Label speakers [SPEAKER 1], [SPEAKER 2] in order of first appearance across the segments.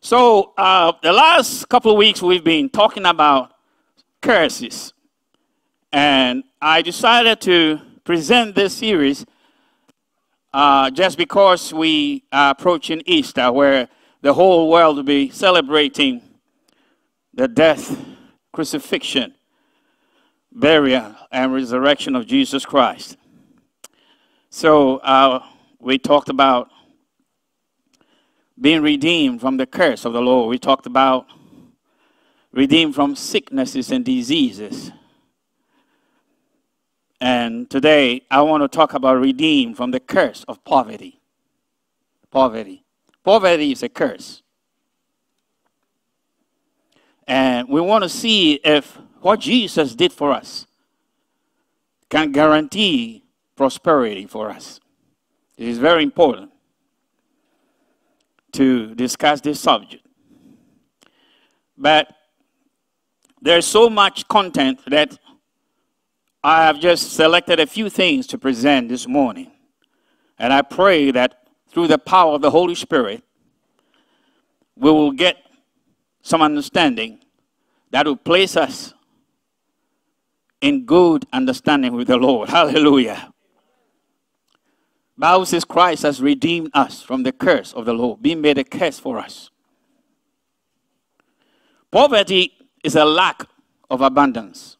[SPEAKER 1] So, uh, the last couple of weeks we've been talking about curses. And I decided to present this series uh, just because we are approaching Easter, where the whole world will be celebrating the death, crucifixion, burial, and resurrection of Jesus Christ. So, uh, we talked about being redeemed from the curse of the Lord. We talked about redeemed from sicknesses and diseases. And today I want to talk about redeemed from the curse of poverty. Poverty. Poverty is a curse. And we want to see if what Jesus did for us can guarantee prosperity for us. It is very important to discuss this subject. But there's so much content that I have just selected a few things to present this morning. And I pray that through the power of the Holy Spirit, we will get some understanding that will place us in good understanding with the Lord. Hallelujah. Bible says Christ has redeemed us from the curse of the law, being made a curse for us. Poverty is a lack of abundance.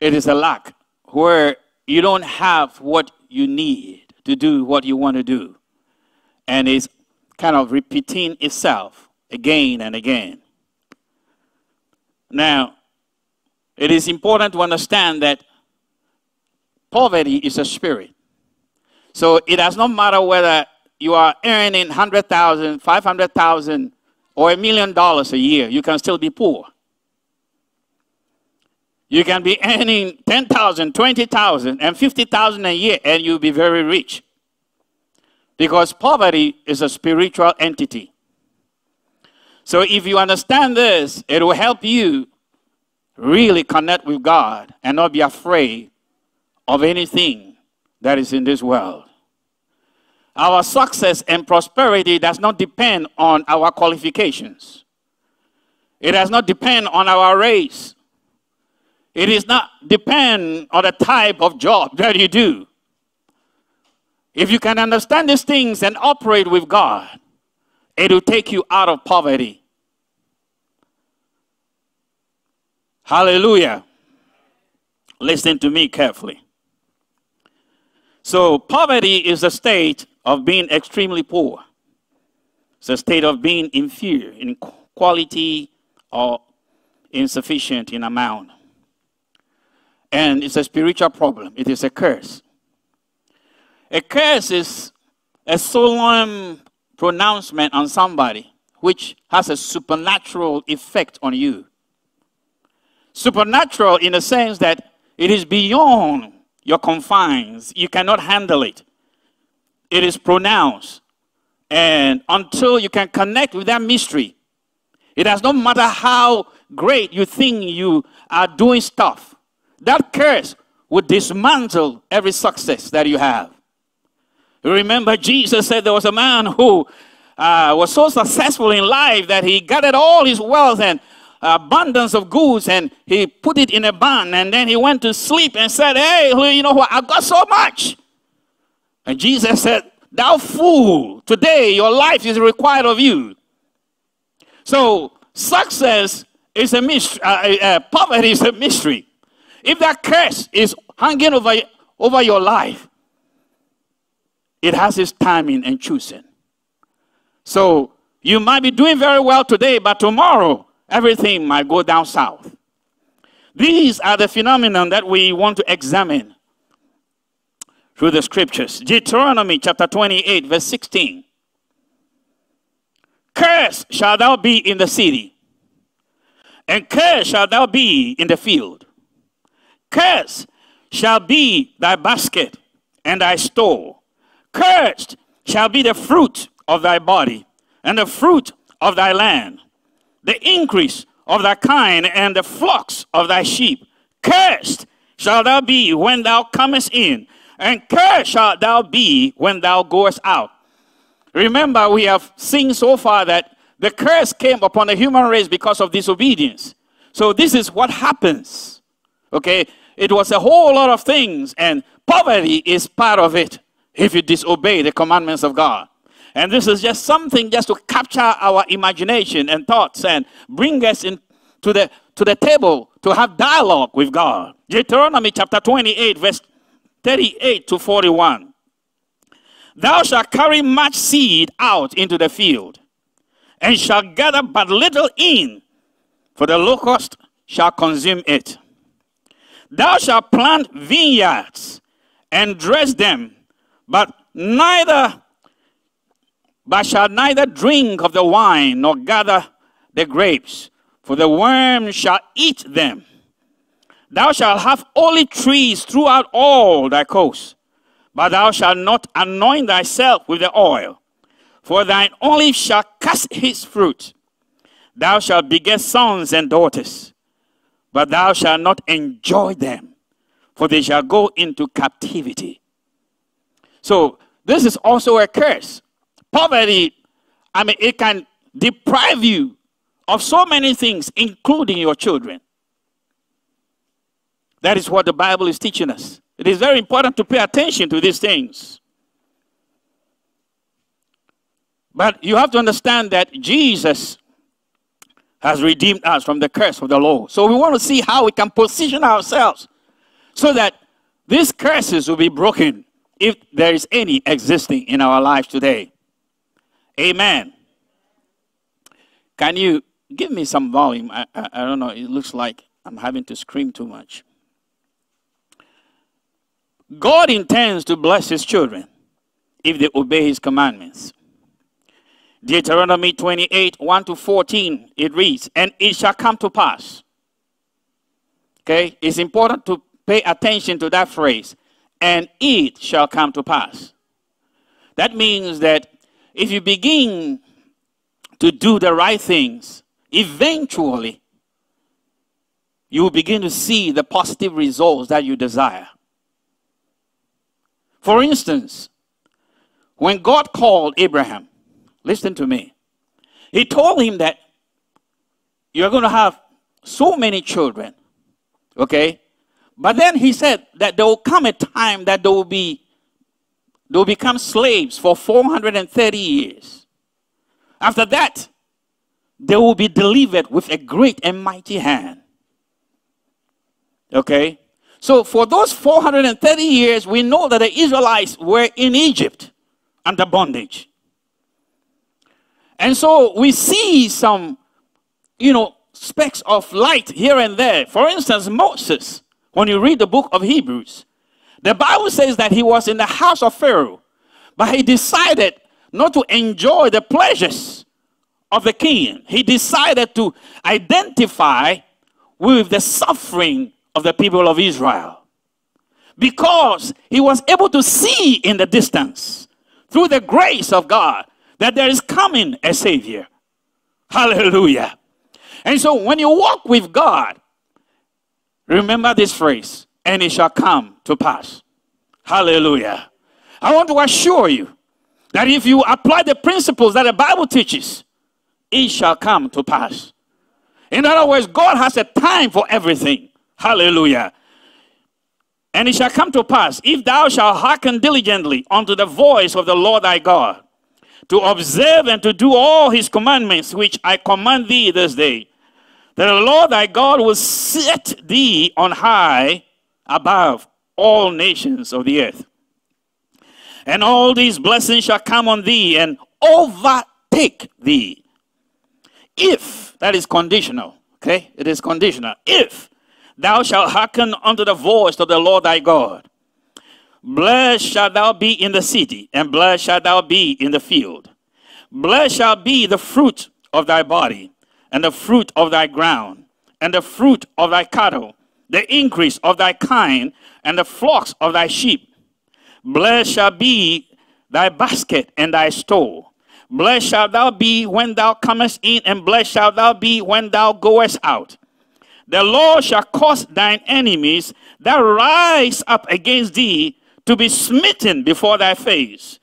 [SPEAKER 1] It is a lack where you don't have what you need to do what you want to do. And it's kind of repeating itself again and again. Now, it is important to understand that Poverty is a spirit. So it does not matter whether you are earning 100,000, 500,000, or a million dollars a year, you can still be poor. You can be earning 10,000, 20,000, and 50,000 a year, and you'll be very rich. Because poverty is a spiritual entity. So if you understand this, it will help you really connect with God and not be afraid of anything that is in this world. Our success and prosperity does not depend on our qualifications. It does not depend on our race. It does not depend on the type of job that you do. If you can understand these things and operate with God, it will take you out of poverty. Hallelujah. Listen to me carefully. So, poverty is a state of being extremely poor. It's a state of being inferior in quality or insufficient in amount. And it's a spiritual problem, it is a curse. A curse is a solemn pronouncement on somebody which has a supernatural effect on you. Supernatural in the sense that it is beyond your confines. You cannot handle it. It is pronounced. And until you can connect with that mystery, it does not matter how great you think you are doing stuff. That curse would dismantle every success that you have. Remember, Jesus said there was a man who uh, was so successful in life that he gathered all his wealth and abundance of goods and he put it in a barn and then he went to sleep and said, Hey, you know what? I've got so much. And Jesus said, Thou fool, today your life is required of you. So, success is a mystery, uh, uh, uh, poverty is a mystery. If that curse is hanging over, over your life, it has its timing and choosing. So, you might be doing very well today, but tomorrow everything might go down south. These are the phenomena that we want to examine through the scriptures. Deuteronomy chapter 28, verse 16. Curse shall thou be in the city, and curse shall thou be in the field. Curse shall be thy basket and thy store. Cursed shall be the fruit of thy body, and the fruit of thy land the increase of thy kind and the flocks of thy sheep. Cursed shall thou be when thou comest in, and cursed shalt thou be when thou goest out. Remember, we have seen so far that the curse came upon the human race because of disobedience. So this is what happens. Okay? It was a whole lot of things, and poverty is part of it if you disobey the commandments of God. And this is just something just to capture our imagination and thoughts and bring us in to the to the table to have dialogue with God. Deuteronomy chapter 28, verse 38 to 41. Thou shalt carry much seed out into the field, and shalt gather but little in, for the locust shall consume it. Thou shalt plant vineyards and dress them, but neither but shalt neither drink of the wine nor gather the grapes, for the worm shall eat them. Thou shalt have olive trees throughout all thy coast, but thou shalt not anoint thyself with the oil, for thine olive shall cast his fruit. Thou shalt beget sons and daughters, but thou shalt not enjoy them, for they shall go into captivity. So, this is also a curse. Poverty, I mean, it can deprive you of so many things, including your children. That is what the Bible is teaching us. It is very important to pay attention to these things. But you have to understand that Jesus has redeemed us from the curse of the law. So we want to see how we can position ourselves so that these curses will be broken if there is any existing in our lives today. Amen. Can you give me some volume? I, I, I, don't know. It looks like I'm having to scream too much. God intends to bless his children if they obey his commandments. Deuteronomy 28 1 to 14, it reads, And it shall come to pass. Okay, it's important to pay attention to that phrase. And it shall come to pass. That means that if you begin to do the right things, eventually you will begin to see the positive results that you desire. For instance, when God called Abraham, listen to me, he told him that you're going to have so many children, okay? But then he said that there will come a time that there will be they will become slaves for 430 years. After that, they will be delivered with a great and mighty hand. Okay? So, for those 430 years, we know that the Israelites were in Egypt under bondage. And so we see some, you know, specks of light here and there. For instance, Moses, when you read the book of Hebrews, the Bible says that he was in the house of Pharaoh, but he decided not to enjoy the pleasures of the king. He decided to identify with the suffering of the people of Israel because he was able to see in the distance through the grace of God that there is coming a Savior. Hallelujah. And so when you walk with God, remember this phrase and it shall come to pass. Hallelujah. I want to assure you that if you apply the principles that the Bible teaches, it shall come to pass. In other words, God has a time for everything. Hallelujah. And it shall come to pass, if thou shalt hearken diligently unto the voice of the Lord thy God, to observe and to do all his commandments which I command thee this day, that the Lord thy God will set thee on high above all nations of the earth. And all these blessings shall come on thee and overtake thee. If, that is conditional, okay? It is conditional. If thou shalt hearken unto the voice of the Lord thy God, blessed shalt thou be in the city, and blessed shalt thou be in the field. Blessed shall be the fruit of thy body, and the fruit of thy ground, and the fruit of thy cattle, the increase of thy kind, and the flocks of thy sheep. Blessed shall be thy basket and thy store. Blessed shalt thou be when thou comest in, and blessed shalt thou be when thou goest out. The Lord shall cause thine enemies that rise up against thee to be smitten before thy face.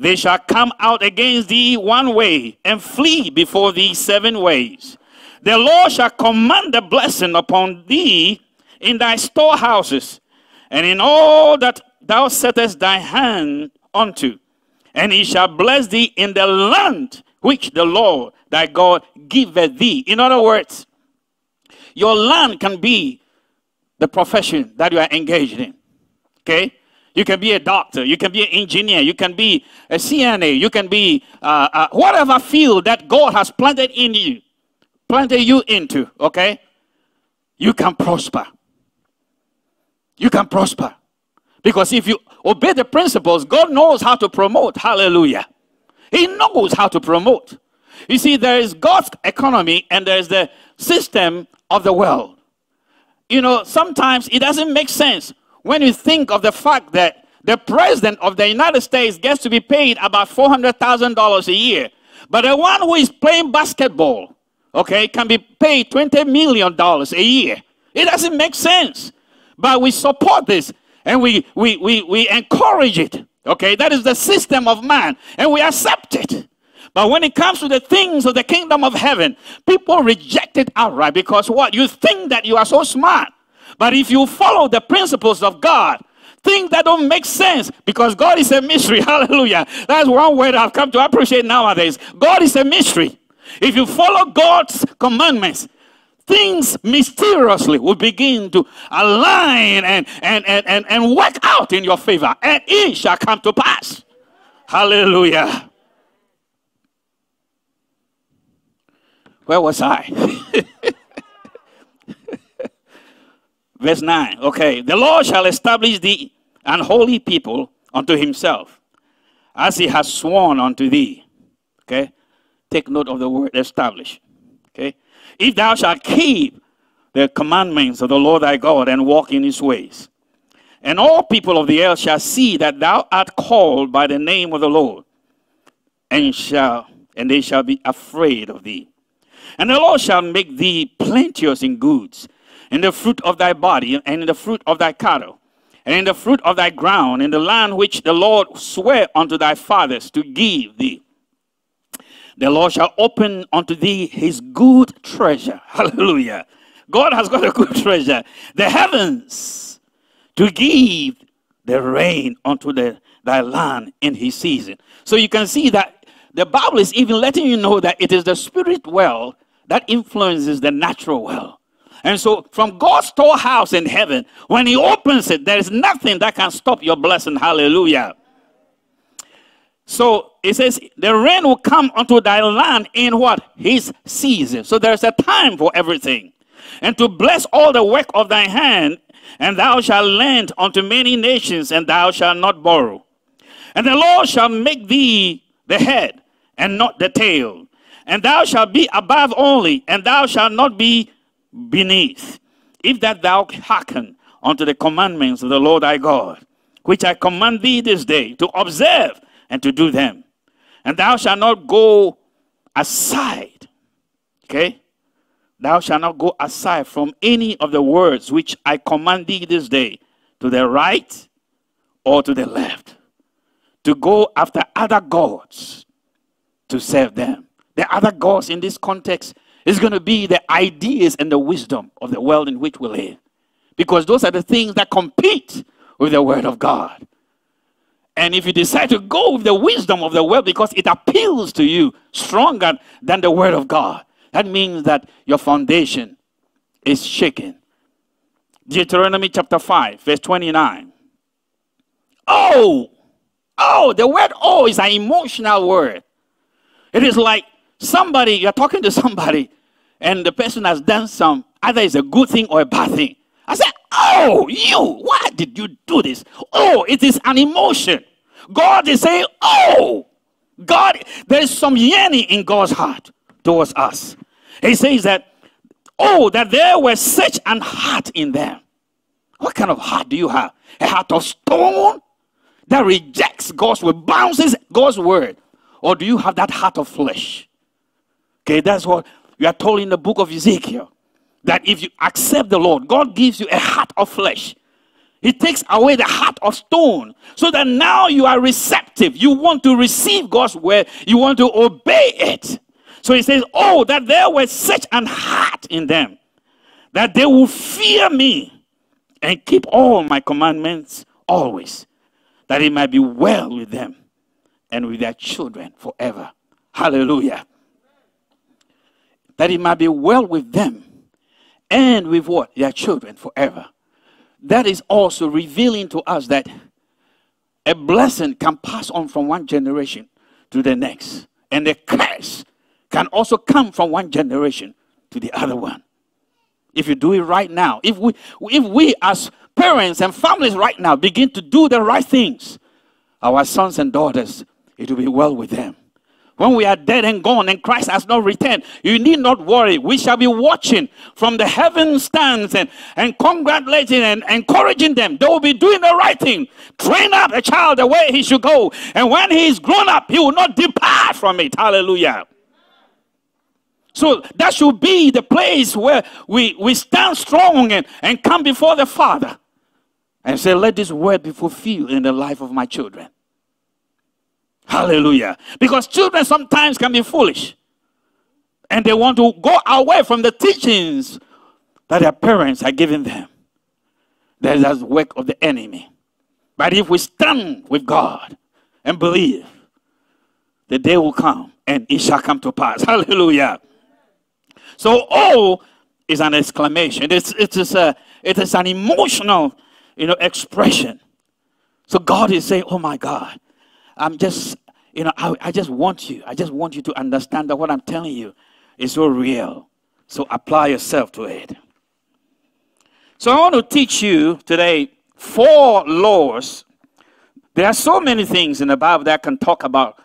[SPEAKER 1] They shall come out against thee one way and flee before thee seven ways. The Lord shall command a blessing upon thee in thy storehouses and in all that thou settest thy hand unto. And he shall bless thee in the land which the Lord thy God giveth thee. In other words, your land can be the profession that you are engaged in. Okay? You can be a doctor, you can be an engineer, you can be a CNA, you can be uh, uh, whatever field that God has planted in you, planted you into, okay? You can prosper. You can prosper. Because if you obey the principles, God knows how to promote. Hallelujah. He knows how to promote. You see, there is God's economy and there's the system of the world. You know, sometimes it doesn't make sense when you think of the fact that the president of the United States gets to be paid about $400,000 a year, but the one who is playing basketball, okay, can be paid $20 million a year. It doesn't make sense. But we support this and we, we, we, we encourage it. Okay, that is the system of man, and we accept it. But when it comes to the things of the kingdom of heaven, people reject it outright because what? You think that you are so smart. But if you follow the principles of God, things that don't make sense because God is a mystery. Hallelujah. That's one word I've come to appreciate nowadays. God is a mystery. If you follow God's commandments, things mysteriously will begin to align and, and, and, and, and work out in your favor, and it shall come to pass. Hallelujah. Where was I? Verse 9. Okay. The Lord shall establish thee an holy people unto himself, as he has sworn unto thee. Okay. Take note of the word establish. Okay. If thou shalt keep the commandments of the Lord thy God and walk in his ways. And all people of the earth shall see that thou art called by the name of the Lord, and shall and they shall be afraid of thee. And the Lord shall make thee plenteous in goods, in the fruit of thy body, and in the fruit of thy cattle, and in the fruit of thy ground, in the land which the Lord sware unto thy fathers to give thee. The Lord shall open unto thee his good treasure. Hallelujah. God has got a good treasure. The heavens to give the rain unto the, thy land in his season. So you can see that the Bible is even letting you know that it is the spirit well that influences the natural well. And so, from God's storehouse in heaven, when He opens it, there is nothing that can stop your blessing. Hallelujah. So it says, the rain will come unto thy land in what? His season. So there's a time for everything. And to bless all the work of thy hand, and thou shalt lend unto many nations, and thou shalt not borrow. And the Lord shall make thee the head, and not the tail. And thou shalt be above only, and thou shalt not be beneath. If that thou hearken unto the commandments of the Lord thy God, which I command thee this day, to observe and to do them. And thou shalt not go aside. Okay? Thou shalt not go aside from any of the words which I command thee this day, to the right or to the left, to go after other gods to serve them. The other gods in this context is going to be the ideas and the wisdom of the world in which we live. Because those are the things that compete with the Word of God. And if you decide to go with the wisdom of the world because it appeals to you stronger than the word of God, that means that your foundation is shaken. Deuteronomy chapter 5, verse 29. Oh, oh, the word oh is an emotional word. It is like somebody, you're talking to somebody, and the person has done some, either it's a good thing or a bad thing. I said, Oh, you, why did you do this? Oh, it is an emotion. God is saying, Oh, God, there is some yearning in God's heart towards us. He says that, Oh, that there was such an heart in them. What kind of heart do you have? A heart of stone that rejects God's word, bounces God's word? Or do you have that heart of flesh? Okay, that's what we are told in the book of Ezekiel that if you accept the Lord, God gives you a heart of flesh. He takes away the heart of stone so that now you are receptive. You want to receive God's word, you want to obey it. So he says, Oh, that there was such an heart in them that they will fear me and keep all my commandments always, that it might be well with them and with their children forever. Hallelujah. That it might be well with them and with what? Their children forever that is also revealing to us that a blessing can pass on from one generation to the next. And a curse can also come from one generation to the other one. If you do it right now, if we, if we as parents and families right now begin to do the right things, our sons and daughters, it will be well with them. When we are dead and gone and Christ has not returned, you need not worry. We shall be watching from the heaven stands and, and congratulating and encouraging them. They will be doing the right thing. Train up a child the way he should go. And when he is grown up, he will not depart from it. Hallelujah. So that should be the place where we, we stand strong and, and come before the Father and say, Let this word be fulfilled in the life of my children. Hallelujah. Because children sometimes can be foolish. And they want to go away from the teachings that their parents are giving them. That is the work of the enemy. But if we stand with God and believe, the day will come and it shall come to pass. Hallelujah. So, oh is an exclamation. It's, it, is a, it is an emotional you know, expression. So God is saying, Oh my God, I'm just, you know, I, I just want you, I just want you to understand that what I'm telling you is so real. So apply yourself to it. So I want to teach you today four laws. There are so many things in the Bible that can talk about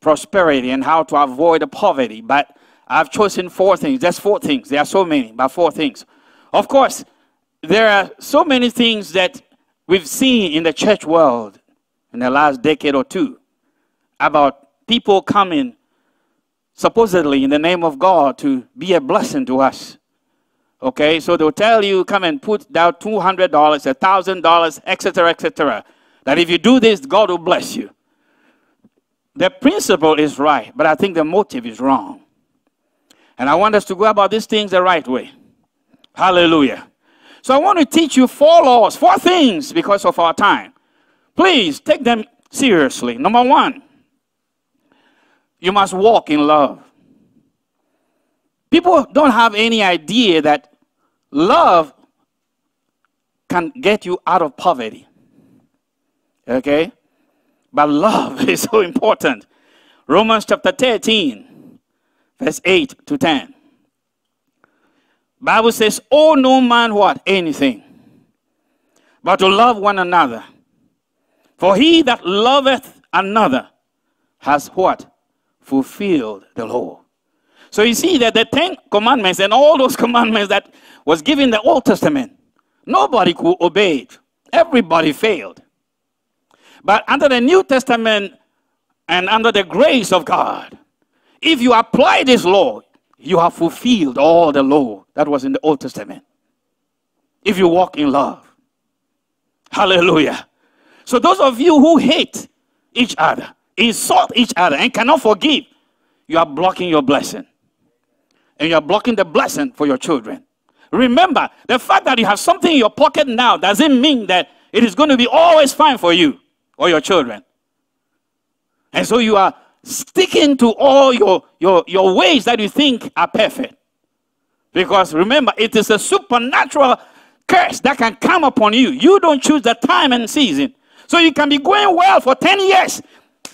[SPEAKER 1] prosperity and how to avoid poverty, but I've chosen four things. That's four things. There are so many, but four things. Of course, there are so many things that we've seen in the church world in the last decade or two about people coming supposedly in the name of God to be a blessing to us. Okay, so they'll tell you, come and put down $200, $1,000, etc., etc. That if you do this, God will bless you. The principle is right, but I think the motive is wrong. And I want us to go about these things the right way. Hallelujah. So I want to teach you four laws, four things because of our time. Please take them seriously. Number one, you must walk in love. People don't have any idea that love can get you out of poverty. Okay? But love is so important. Romans chapter 13, verse 8 to 10. Bible says, "Oh no man what? Anything. But to love one another. For he that loveth another has what? Fulfilled the law. So you see that the Ten Commandments and all those commandments that was given the Old Testament, nobody could obey it. Everybody failed. But under the New Testament and under the grace of God, if you apply this law, you have fulfilled all the law that was in the Old Testament. If you walk in love. Hallelujah. So those of you who hate each other, insult each other, and cannot forgive, you are blocking your blessing. And you are blocking the blessing for your children. Remember, the fact that you have something in your pocket now doesn't mean that it is going to be always fine for you or your children. And so you are sticking to all your, your, your ways that you think are perfect. Because remember, it is a supernatural curse that can come upon you. You don't choose the time and season. So you can be going well for 10 years,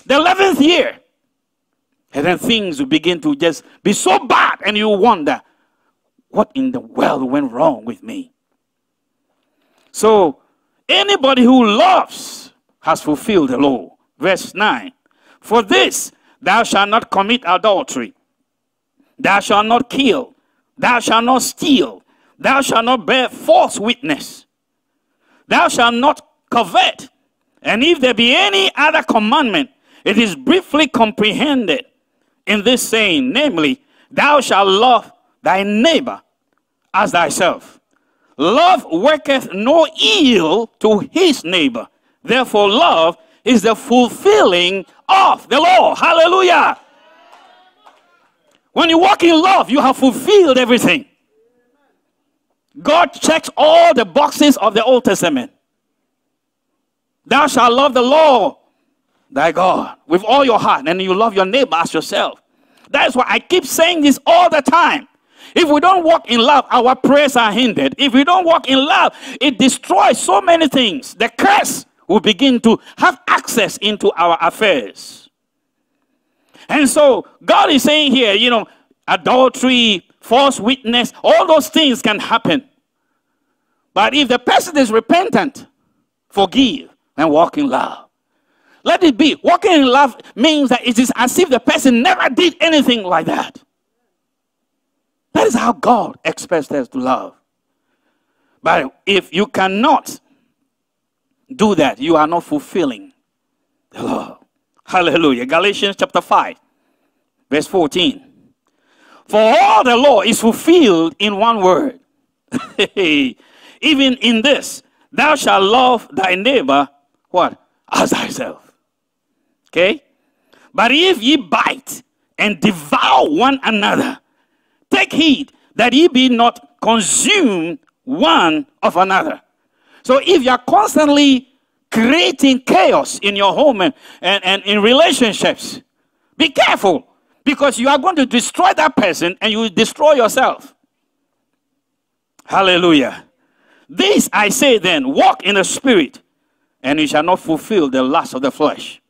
[SPEAKER 1] the 11th year. And then things will begin to just be so bad, and you wonder, what in the world went wrong with me? So, anybody who loves has fulfilled the law. Verse 9 For this, thou shalt not commit adultery, thou shalt not kill, thou shalt not steal, thou shalt not bear false witness, thou shalt not covet, and if there be any other commandment, it is briefly comprehended in this saying, namely, thou shalt love thy neighbor as thyself. Love worketh no ill to his neighbor. Therefore, love is the fulfilling of the law. Hallelujah. When you walk in love, you have fulfilled everything. God checks all the boxes of the Old Testament. Thou shalt love the Lord thy God with all your heart, and you love your neighbor as yourself. That's why I keep saying this all the time. If we don't walk in love, our prayers are hindered. If we don't walk in love, it destroys so many things. The curse will begin to have access into our affairs. And so God is saying here, you know, adultery, false witness, all those things can happen. But if the person is repentant, forgive and walk in love. Let it be. Walking in love means that it is as if the person never did anything like that. That is how God expects us to love. But if you cannot do that, you are not fulfilling the law. Hallelujah. Galatians chapter 5, verse 14. For all the law is fulfilled in one word. Even in this, thou shalt love thy neighbor, what? As thyself. Okay? But if ye bite and devour one another, take heed that ye be not consumed one of another. So if you're constantly creating chaos in your home and, and, and in relationships, be careful because you are going to destroy that person and you will destroy yourself. Hallelujah. This I say then walk in the spirit, and you shall not fulfill the lust of the flesh.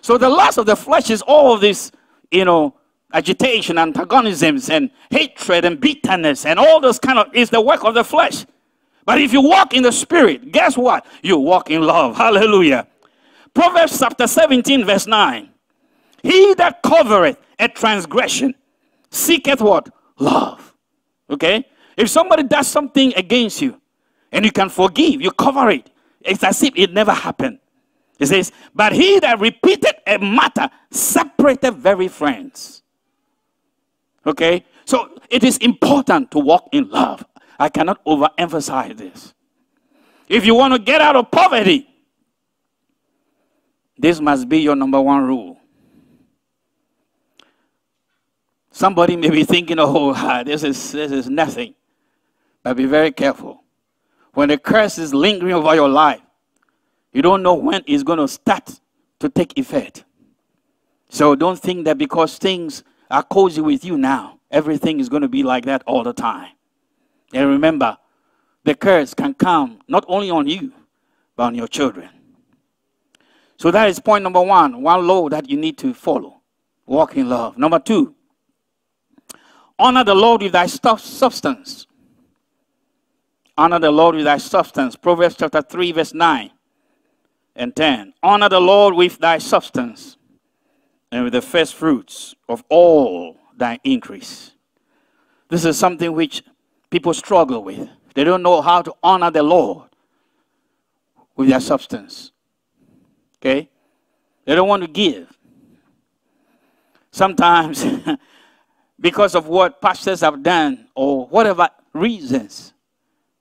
[SPEAKER 1] So the lust of the flesh is all of this, you know, agitation, antagonisms, and hatred and bitterness, and all those kind of is the work of the flesh. But if you walk in the spirit, guess what? You walk in love. Hallelujah. Proverbs chapter 17, verse 9. He that covereth a transgression seeketh what? Love. Okay? If somebody does something against you and you can forgive, you cover it. It's as if it never happened. He says, But he that repeated a matter separated very friends. Okay? So it is important to walk in love. I cannot overemphasize this. If you want to get out of poverty, this must be your number one rule. Somebody may be thinking, oh, this is, this is nothing. But be very careful. When the curse is lingering over your life, you don't know when it's going to start to take effect. So don't think that because things are cozy with you now, everything is going to be like that all the time. And remember, the curse can come not only on you, but on your children. So that is point number one, one law that you need to follow. Walk in love. Number two, honor the Lord with thy substance. Honor the Lord with thy substance. Proverbs chapter 3, verse 9 and 10. Honor the Lord with thy substance and with the first fruits of all thy increase. This is something which people struggle with. They don't know how to honor the Lord with their substance. Okay? They don't want to give. Sometimes, because of what pastors have done or whatever reasons,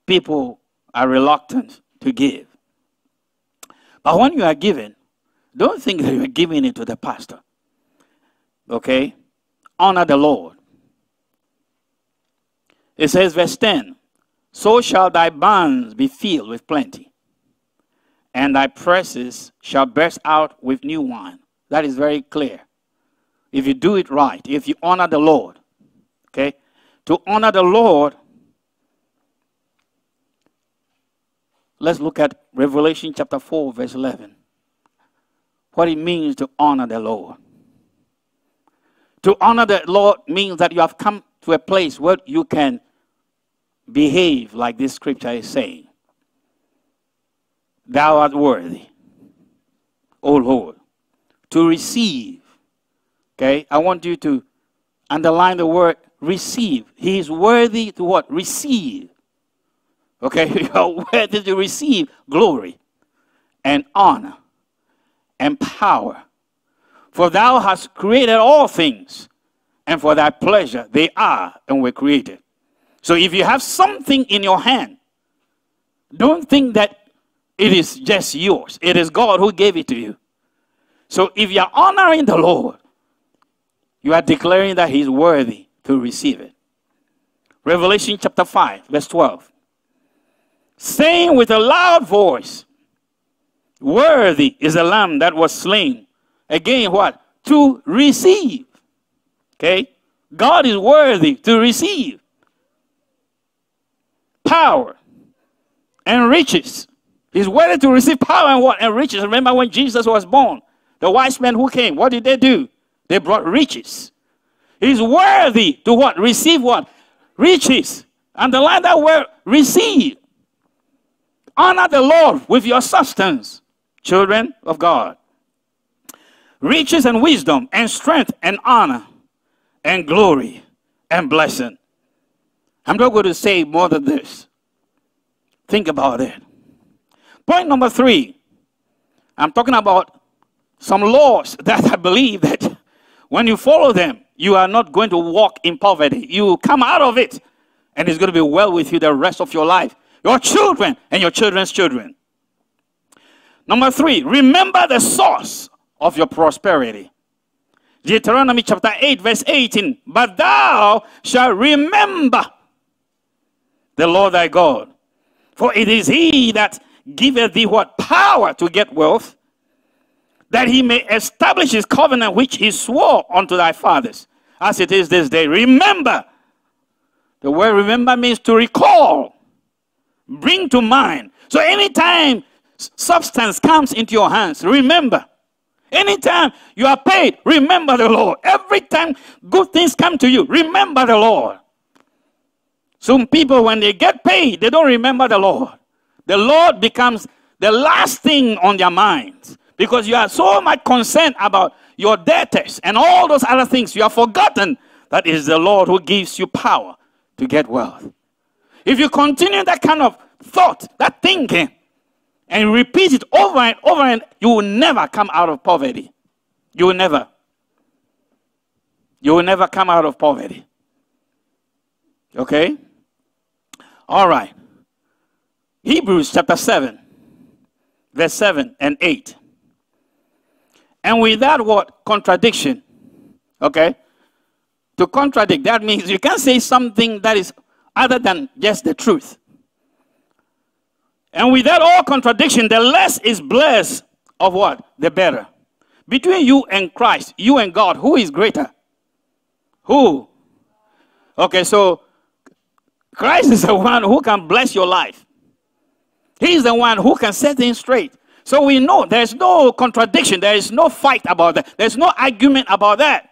[SPEAKER 1] people are reluctant to give. But when you are giving, don't think that you're giving it to the pastor. Okay? Honor the Lord. It says, verse 10 So shall thy barns be filled with plenty, and thy presses shall burst out with new wine. That is very clear. If you do it right, if you honor the Lord, okay? To honor the Lord, let's look at Revelation chapter 4, verse 11. What it means to honor the Lord. To honor the Lord means that you have come to a place where you can behave like this scripture is saying. Thou art worthy, O Lord, to receive. Okay, I want you to underline the word receive. He is worthy to what? Receive. Okay, where did you receive glory and honor and power. For thou hast created all things, and for thy pleasure they are and were created. So if you have something in your hand Don't think that it is just yours. It is God who gave it to you. So if you're honoring the Lord, you are declaring that He's worthy to receive it. Revelation chapter 5, verse 12. Saying with a loud voice, Worthy is the lamb that was slain. Again, what? To receive. Okay? God is worthy to receive power and riches. He's worthy to receive power and what? And riches. Remember when Jesus was born? The wise men who came, what did they do? They brought riches. He's worthy to what? Receive what? Riches. And the line that word receive. Honor the Lord with your substance, children of God. Riches and wisdom and strength and honor and glory and blessing. I'm not going to say more than this. Think about it. Point number three. I'm talking about some laws that I believe that when you follow them, you are not going to walk in poverty. You come out of it, and it's going to be well with you the rest of your life, your children, and your children's children. Number three, remember the source of your prosperity. Deuteronomy chapter 8, verse 18. But thou shalt remember the Lord thy God. For it is he that giveth thee what? Power to get wealth, that he may establish his covenant which he swore unto thy fathers, as it is this day. Remember. The word remember means to recall, bring to mind. So anytime substance comes into your hands, remember. Anytime you are paid, remember the Lord. Every time good things come to you, remember the Lord. Some people, when they get paid, they don't remember the Lord. The Lord becomes the last thing on their minds because you are so much concerned about your debtors and all those other things. You have forgotten that is the Lord who gives you power to get wealth. If you continue that kind of thought, that thinking, and repeat it over and over, and you will never come out of poverty. You will never. You will never come out of poverty. Okay? All right. Hebrews chapter 7, verse 7 and 8. And without what? Contradiction. Okay? To contradict, that means you can't say something that is other than just the truth. And without all contradiction, the less is blessed of what? The better. Between you and Christ, you and God, who is greater? Who? Okay, so Christ is the one who can bless your life. He's the one who can set things straight. So we know there's no contradiction, there is no fight about that, there's no argument about that.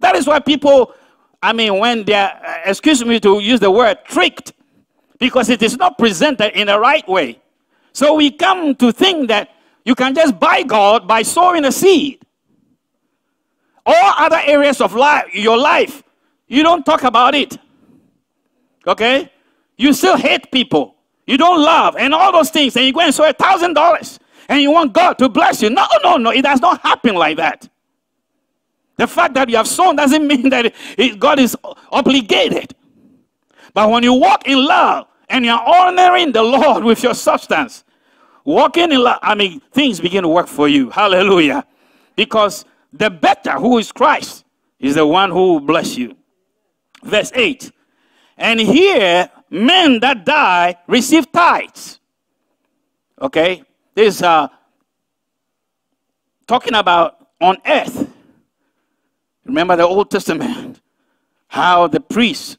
[SPEAKER 1] That is why people, I mean, when they're, uh, excuse me to use the word, tricked, because it is not presented in the right way. So we come to think that you can just buy God by sowing a seed. All other areas of life, your life, you don't talk about it. Okay? You still hate people. You don't love and all those things, and you go and sow a thousand dollars and you want God to bless you. No, no, no, it does not happen like that. The fact that you have sown doesn't mean that it, God is obligated. But when you walk in love and you're honoring the Lord with your substance, walking in love, I mean, things begin to work for you. Hallelujah. Because the better, who is Christ, is the one who will bless you. Verse 8 and here, men that die receive tithes. Okay? This is uh, talking about on earth. Remember the Old Testament, how the priests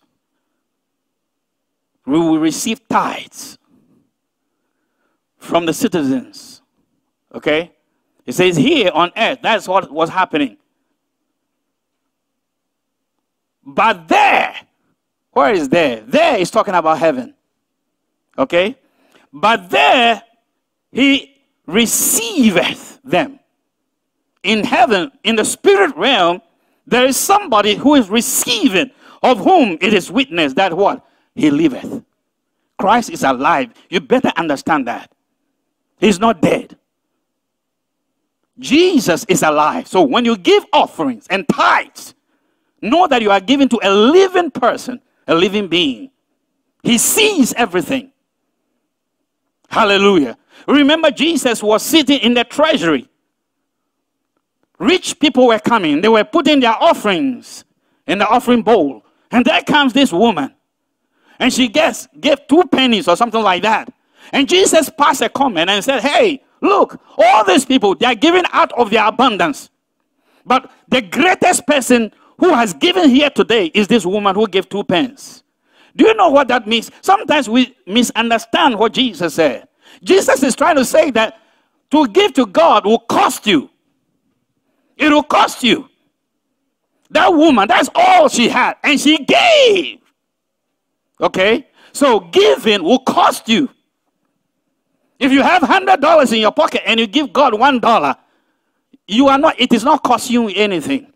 [SPEAKER 1] will receive tithes from the citizens. Okay? It says here on earth, that's what was happening. But there, where is there? There is talking about heaven. Okay? But there he receiveth them. In heaven, in the spirit realm, there is somebody who is receiving, of whom it is witness that what? He liveth. Christ is alive. You better understand that. He's not dead. Jesus is alive. So when you give offerings and tithes, know that you are giving to a living person a living being. He sees everything. Hallelujah. Remember, Jesus was sitting in the treasury. Rich people were coming, they were putting their offerings in the offering bowl. And there comes this woman. And she gets gave two pennies or something like that. And Jesus passed a comment and said, Hey, look, all these people, they are giving out of their abundance. But the greatest person who has given here today is this woman who gave two pence. Do you know what that means? Sometimes we misunderstand what Jesus said. Jesus is trying to say that to give to God will cost you. It will cost you. That woman, that's all she had, and she gave. Okay? So giving will cost you. If you have hundred dollars in your pocket and you give God one dollar, you are not, it is not costing you anything.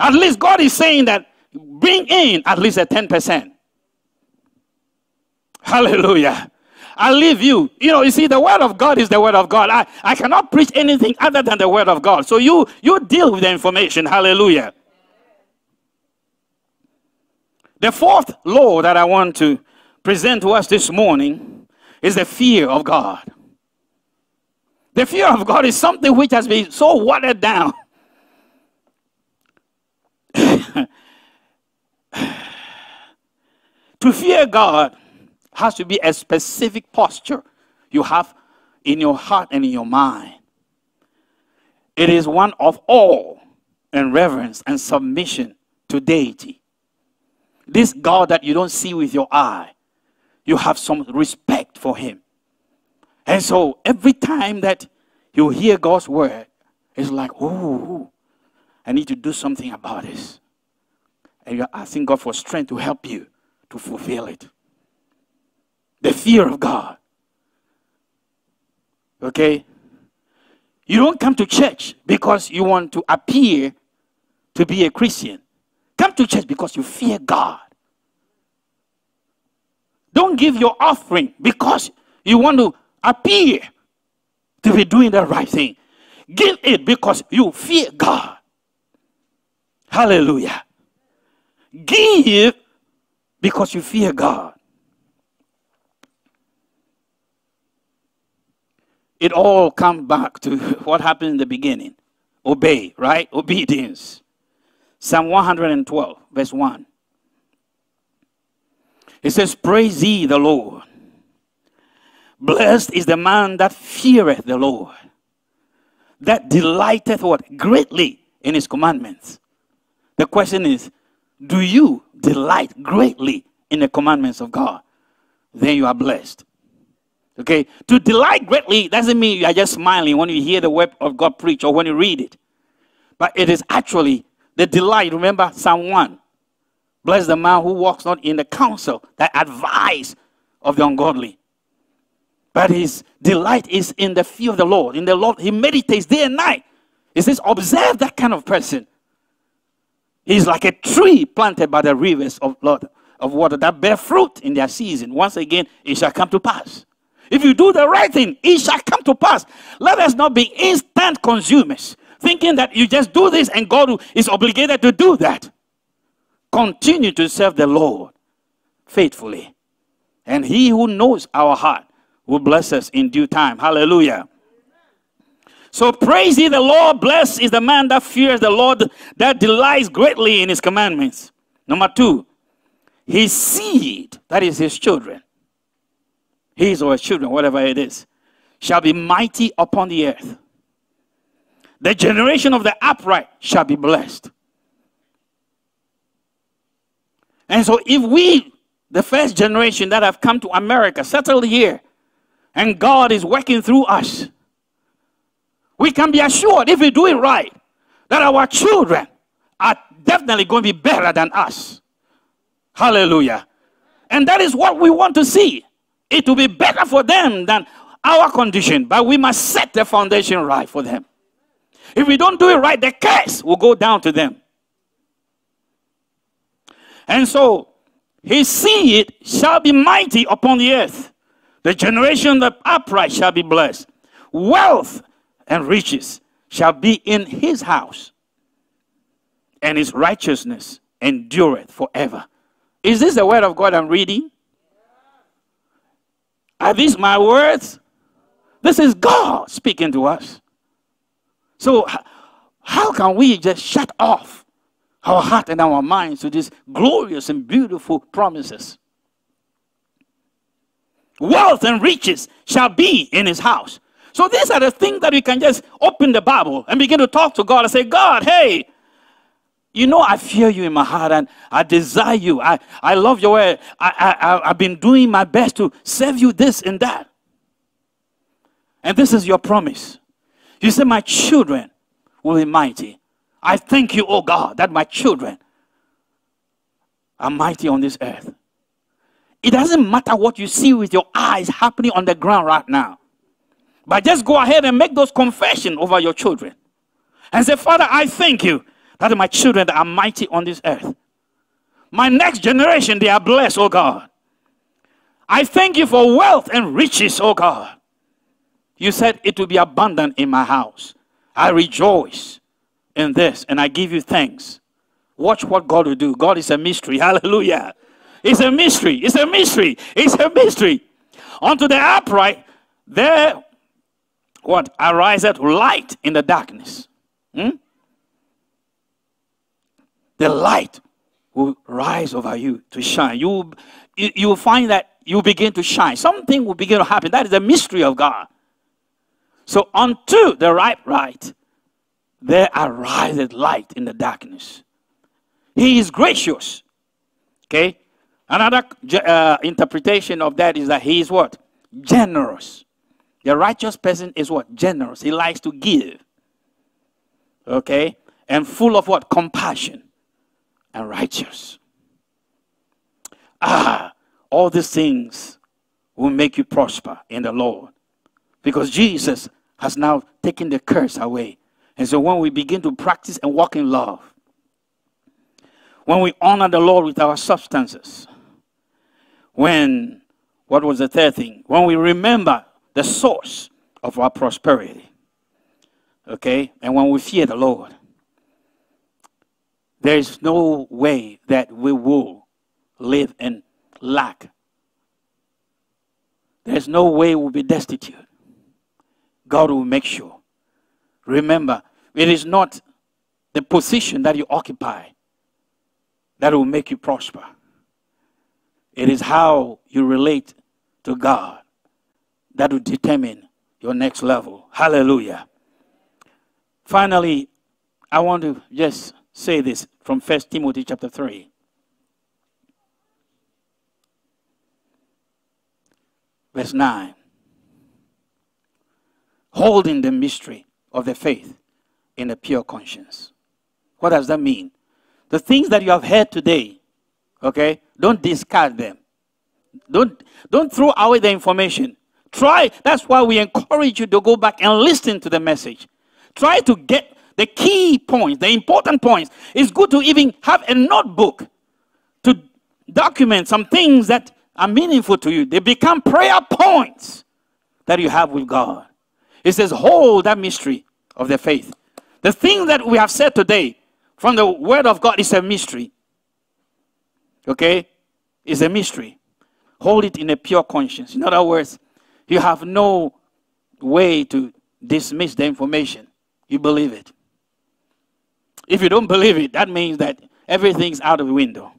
[SPEAKER 1] At least God is saying that bring in at least a 10%. Hallelujah. I leave you. You know, you see, the word of God is the word of God. I, I cannot preach anything other than the word of God. So you you deal with the information. Hallelujah. The fourth law that I want to present to us this morning is the fear of God. The fear of God is something which has been so watered down. to fear God has to be a specific posture you have in your heart and in your mind. It is one of awe and reverence and submission to deity. This God that you don't see with your eye, you have some respect for him. And so every time that you hear God's word, it's like, oh, I need to do something about this. And you're asking God for strength to help you to fulfill it the fear of God. Okay? You don't come to church because you want to appear to be a Christian. Come to church because you fear God. Don't give your offering because you want to appear to be doing the right thing. Give it because you fear God. Hallelujah. Give because you fear God. It all comes back to what happened in the beginning. Obey, right? Obedience. Psalm 112, verse 1. It says, Praise ye the Lord. Blessed is the man that feareth the Lord, that delighteth what? Greatly in his commandments. The question is, do you delight greatly in the commandments of God? Then you are blessed. Okay? To delight greatly doesn't mean you are just smiling when you hear the word of God preach or when you read it. But it is actually the delight. Remember Psalm 1. Bless the man who walks not in the counsel, that advice of the ungodly. But his delight is in the fear of the Lord. In the Lord, he meditates day and night. He says, observe that kind of person. He's like a tree planted by the rivers of, Lord, of water that bear fruit in their season. Once again, it shall come to pass. If you do the right thing, it shall come to pass. Let us not be instant consumers, thinking that you just do this and God is obligated to do that. Continue to serve the Lord faithfully. And he who knows our heart will bless us in due time. Hallelujah. So praise ye the Lord. Blessed is the man that fears the Lord, that delights greatly in his commandments. Number two, his seed, that is his children, his or his children, whatever it is, shall be mighty upon the earth. The generation of the upright shall be blessed. And so, if we, the first generation that have come to America, settled here, and God is working through us, we can be assured, if we do it right, that our children are definitely going to be better than us. Hallelujah. And that is what we want to see. It will be better for them than our condition, but we must set the foundation right for them. If we don't do it right, the curse will go down to them. And so, his seed shall be mighty upon the earth. The generation that upright shall be blessed. Wealth and riches shall be in his house, and his righteousness endureth forever. Is this the word of God I'm reading? Are these my words? This is God speaking to us. So, how can we just shut off our heart and our minds to these glorious and beautiful promises? Wealth and riches shall be in his house. So, these are the things that we can just open the Bible and begin to talk to God and say, God, hey, you know, I fear you in my heart and I desire you. I, I love your way. I, I, I've been doing my best to serve you this and that. And this is your promise. You said, My children will be mighty. I thank you, oh God, that my children are mighty on this earth. It doesn't matter what you see with your eyes happening on the ground right now. But just go ahead and make those confessions over your children. And say, Father, I thank you that my children that are mighty on this earth. My next generation, they are blessed, oh God. I thank you for wealth and riches, oh God. You said it will be abundant in my house. I rejoice in this and I give you thanks. Watch what God will do. God is a mystery. Hallelujah. It's a mystery. It's a mystery. It's a mystery. Unto the upright, there what ariseth light in the darkness. Hmm? The light will rise over you to shine. You, you will find that you begin to shine. Something will begin to happen. That is the mystery of God. So unto the right right, there arises light in the darkness. He is gracious. Okay? Another uh, interpretation of that is that he is what? Generous. The righteous person is what? Generous. He likes to give. Okay? And full of what? Compassion and righteous. Ah, all these things will make you prosper in the Lord. Because Jesus has now taken the curse away. And so when we begin to practice and walk in love, when we honor the Lord with our substances, when, what was the third thing? When we remember the source of our prosperity, okay, and when we fear the Lord, there is no way that we will live in lack. There's no way we'll be destitute. God will make sure. Remember, it is not the position that you occupy that will make you prosper. It is how you relate to God that will determine your next level. Hallelujah. Finally, I want to just say this from 1 Timothy chapter 3. Verse 9. Holding the mystery of the faith in a pure conscience. What does that mean? The things that you have heard today, okay, don't discard them. Don't, don't throw away the information. Try, that's why we encourage you to go back and listen to the message. Try to get the key points, the important points. It's good to even have a notebook to document some things that are meaningful to you. They become prayer points that you have with God. It says, hold that mystery of the faith. The thing that we have said today from the Word of God is a mystery. Okay? It's a mystery. Hold it in a pure conscience. In other words, you have no way to dismiss the information. You believe it. If you don't believe it, that means that everything's out of the window.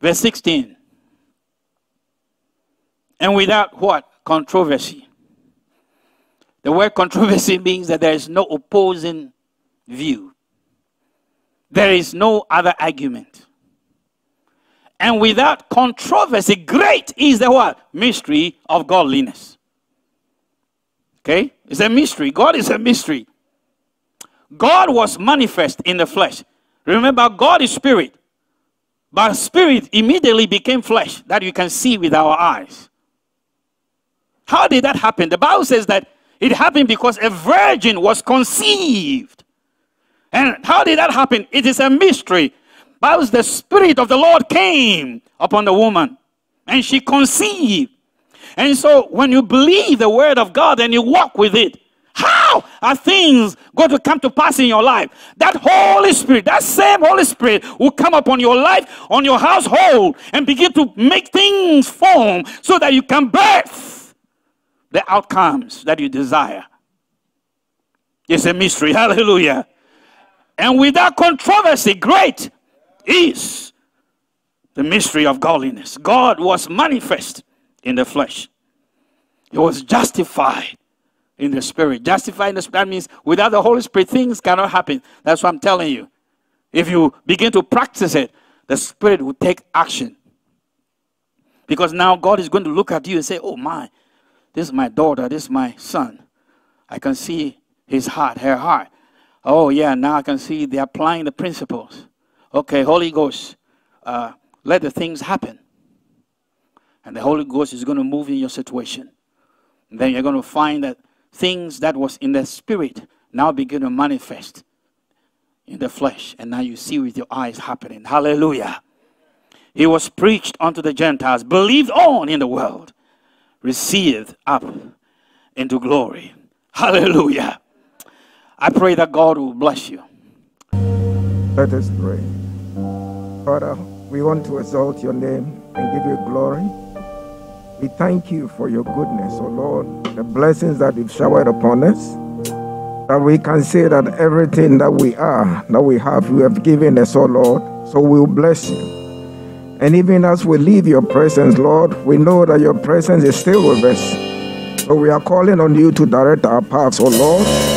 [SPEAKER 1] Verse 16. And without what? Controversy. The word controversy means that there is no opposing view. There is no other argument. And without controversy, great is the what? Mystery of godliness. Okay? It's a mystery. God is a mystery. God was manifest in the flesh. Remember, God is spirit. But spirit immediately became flesh that you can see with our eyes. How did that happen? The Bible says that it happened because a virgin was conceived. And how did that happen? It is a mystery. Bible the spirit of the Lord came upon the woman and she conceived. And so when you believe the word of God and you walk with it, How are things going to come to pass in your life? That Holy Spirit, that same Holy Spirit will come upon your life, on your household, and begin to make things form so that you can birth the outcomes that you desire. It's a mystery. Hallelujah. And without controversy, great is the mystery of godliness. God was manifest in the flesh, He was justified in the spirit. Justified in the spirit means without the Holy Spirit, things cannot happen. That's what I'm telling you. If you begin to practice it, the Spirit will take action. Because now God is going to look at you and say, Oh my, this is my daughter, this is my son. I can see his heart, her heart. Oh, yeah, now I can see they're applying the principles. Okay, Holy Ghost, uh, let the things happen. And the Holy Ghost is going to move in your situation. And then you're going to find that things that was in the spirit now begin to manifest in the flesh. And now you see with your eyes happening. Hallelujah. He was preached unto the Gentiles, believed on in the world, received up into glory. Hallelujah. I pray that God will bless you.
[SPEAKER 2] Let us pray. Father, we want to exalt your name and give you glory. We thank you for your goodness, O oh Lord, the blessings that you've showered upon us. That we can say that everything that we are, that we have, you have given us, O oh Lord. So we'll bless you. And even as we leave your presence, Lord, we know that your presence is still with us. So we are calling on you to direct our paths, O oh Lord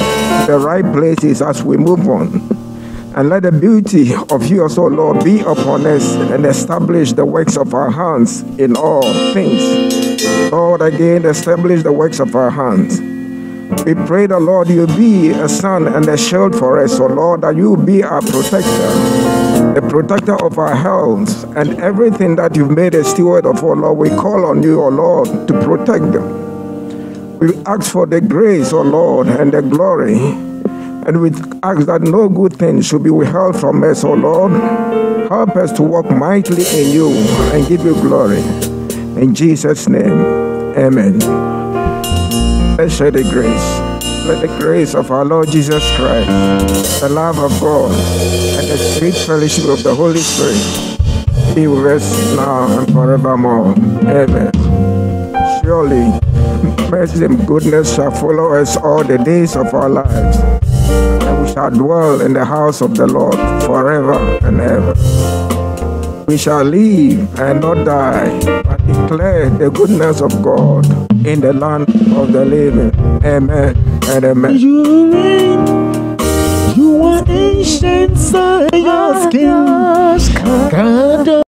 [SPEAKER 2] the right places as we move on. And let the beauty of you also, Lord, be upon us and establish the works of our hands in all things. Lord, again, establish the works of our hands. We pray the Lord, you be a sun and a shield for us, O Lord, that you be our protector, the protector of our health, and everything that you've made a steward of, O Lord. We call on you, O Lord, to protect them. We ask for the grace, O Lord, and the glory. And we ask that no good thing should be withheld from us, O Lord. Help us to walk mightily in you and give you glory. In Jesus' name, amen. Let's share the grace. Let the grace of our Lord Jesus Christ, the love of God, and the sweet fellowship of the Holy Spirit be with us now and forevermore. Amen. Surely mercy and goodness shall follow us all the days of our lives, and we shall dwell in the house of the Lord forever and ever. We shall live and not die, but declare the goodness of God in the land of the living. Amen and amen.
[SPEAKER 3] You reign, you are ancient Zion's king.